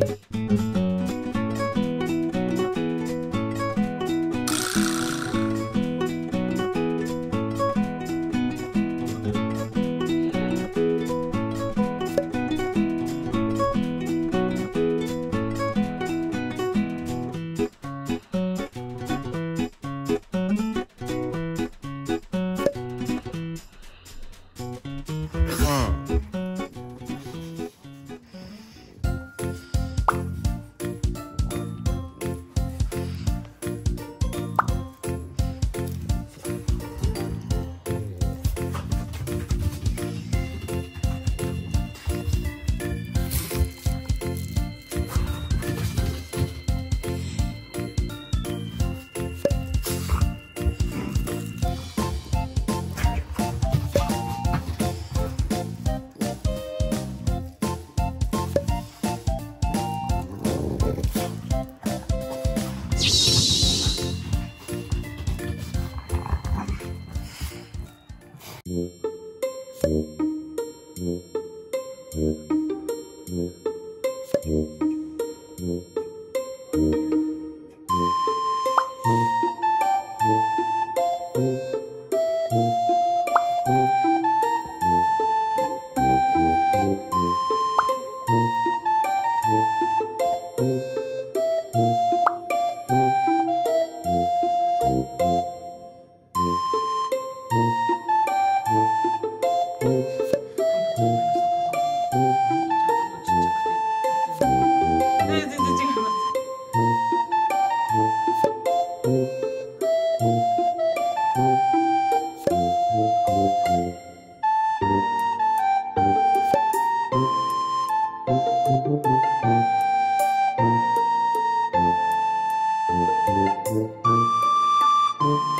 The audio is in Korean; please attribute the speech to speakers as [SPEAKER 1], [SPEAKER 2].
[SPEAKER 1] 응. 嗯 Thank you.